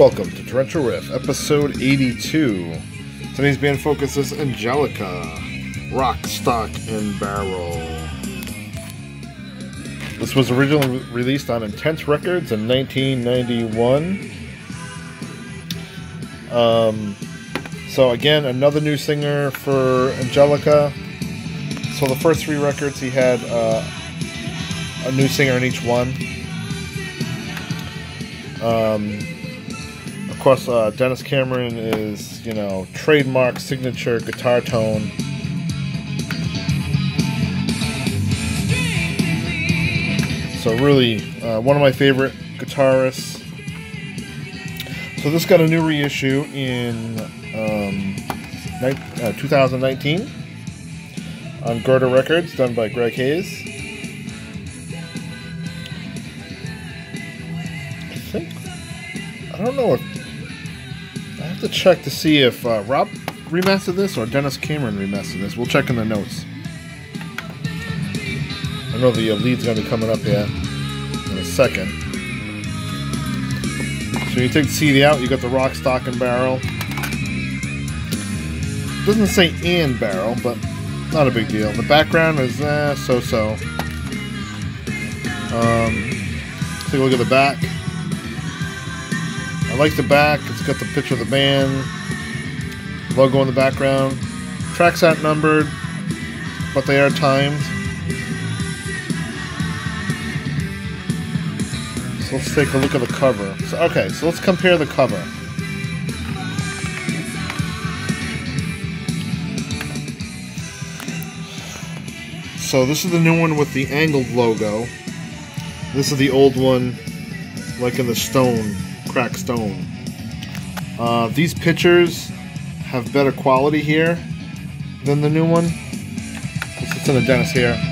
Welcome to Torrential Riff, episode 82. Today's band focus is Angelica, Rock, Stock, and Barrel. This was originally released on Intense Records in 1991. Um, so, again, another new singer for Angelica. So, the first three records, he had uh, a new singer in each one. Um, of course, uh, Dennis Cameron is, you know, trademark signature guitar tone. So, really, uh, one of my favorite guitarists. So, this got a new reissue in um, uh, 2019 on Girder Records, done by Greg Hayes. I think I don't know if have to check to see if uh, Rob remastered this or Dennis Cameron remastered this. We'll check in the notes. I know the uh, lead's gonna be coming up here in a second. So you take the CD out, you got the rock, stock, and barrel. doesn't say and barrel, but not a big deal. The background is uh, so-so. Um, take a look at the back. Like the back. It's got the picture of the band, logo in the background. Tracks aren't numbered, but they are timed. So let's take a look at the cover. So, okay, so let's compare the cover. So this is the new one with the angled logo. This is the old one, like in the stone, cracked stone. Uh, these pictures have better quality here than the new one. Let's listen to Dennis here.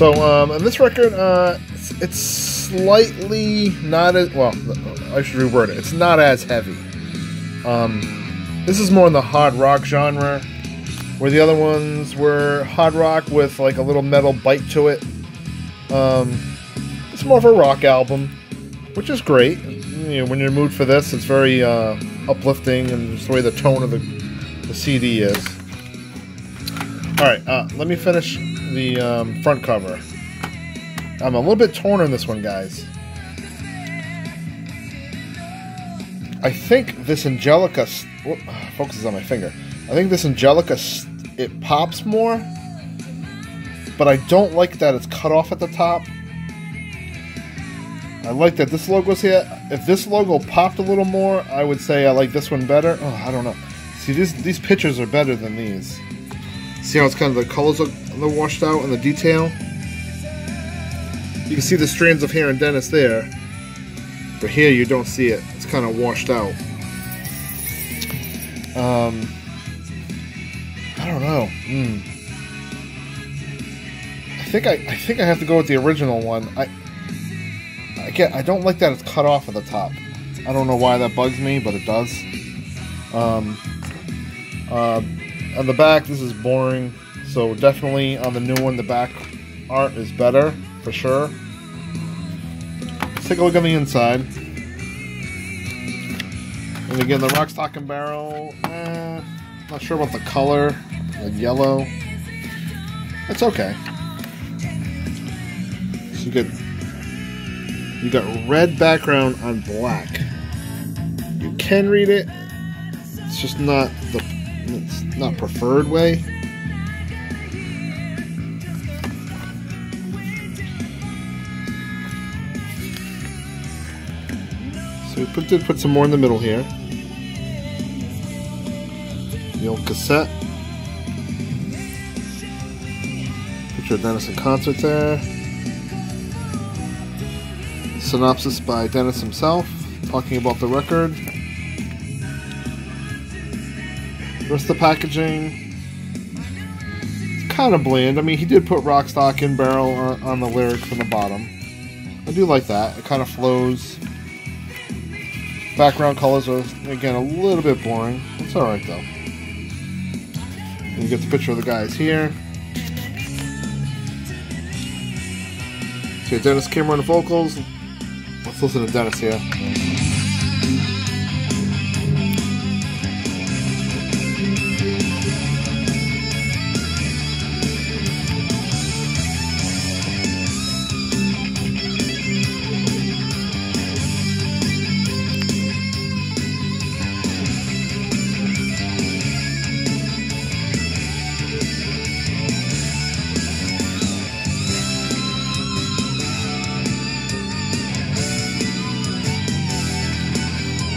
So, um, on this record, uh, it's, it's slightly not as well. I should reword it. It's not as heavy. Um, this is more in the hard rock genre, where the other ones were hard rock with like a little metal bite to it. Um, it's more of a rock album, which is great. You know, when you're in mood for this, it's very uh, uplifting, and it's the way the tone of the, the CD is. All right, uh, let me finish the um, front cover. I'm a little bit torn on this one, guys. I think this Angelica whoop, focuses on my finger. I think this Angelica it pops more, but I don't like that it's cut off at the top. I like that this logo's here. If this logo popped a little more, I would say I like this one better. Oh, I don't know. See, these these pictures are better than these. See how it's kind of the colors are they're washed out and the detail? You can see the strands of hair in Dennis there. But here you don't see it. It's kind of washed out. Um, I don't know. Mm. I think I, I think I have to go with the original one. I I get I don't like that it's cut off at the top. I don't know why that bugs me, but it does. Um, uh, on the back, this is boring. So definitely on the new one, the back art is better for sure. Let's take a look on the inside. And again, the rock stock and barrel. Eh, not sure about the color, the yellow. It's okay. So you get you got red background on black. You can read it. It's just not the it's not preferred way. We put, did put some more in the middle here. The old cassette. Picture of Dennis in concert there. Synopsis by Dennis himself, talking about the record. Rest of the packaging, It's kind of bland. I mean, he did put rock stock in barrel on, on the lyric from the bottom. I do like that. It kind of flows. Background colors are, again, a little bit boring. It's alright, though. And you get the picture of the guys here. So Dennis Cameron vocals. Let's listen to Dennis here.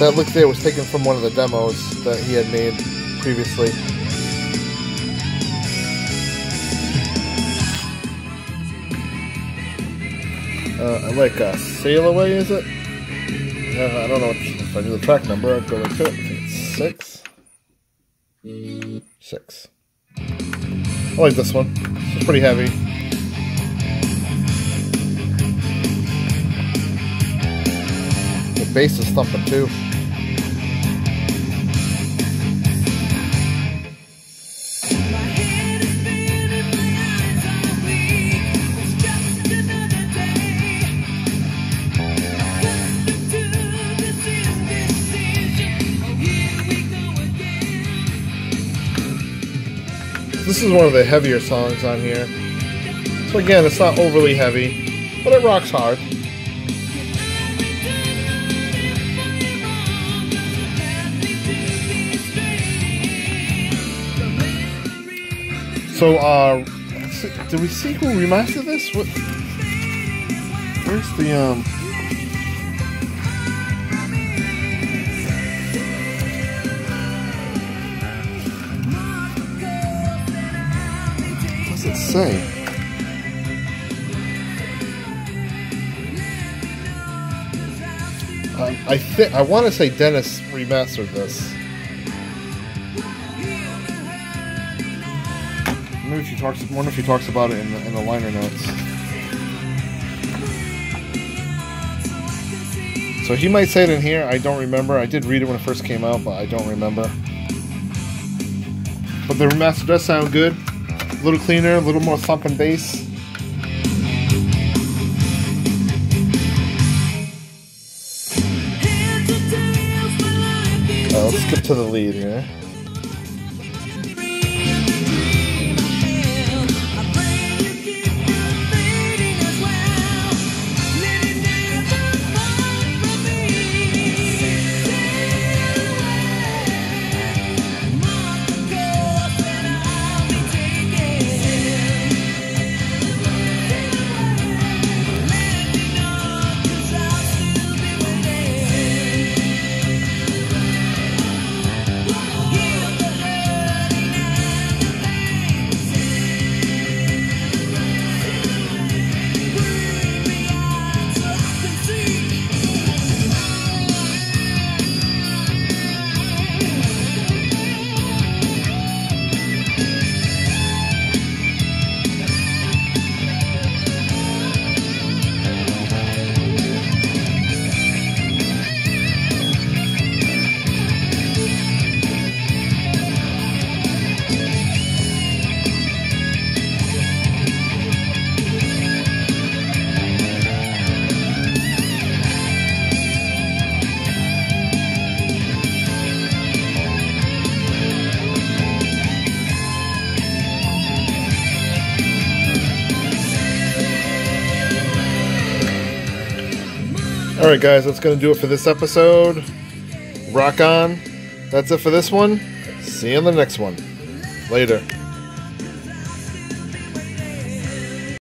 That look there was taken from one of the demos that he had made previously. Uh, I like uh, Sail Away, is it? Uh, I don't know if I knew the track number, I'd go with it. I think it's six. Six. I like this one. It's pretty heavy. Bass is thumping too. This is one of the heavier songs on here. So again, it's not overly heavy, but it rocks hard. So, uh, did we see who remastered this? What? Where's the um? What does it say? Uh, I think I want to say Dennis remastered this. Maybe if he talks, wonder if he talks about it in the, in the liner notes. So he might say it in here. I don't remember. I did read it when it first came out, but I don't remember. But the remaster does sound good. A little cleaner, a little more thumping bass. Uh, let's skip to the lead here. All right, guys, that's going to do it for this episode. Rock on. That's it for this one. See you in the next one. Later.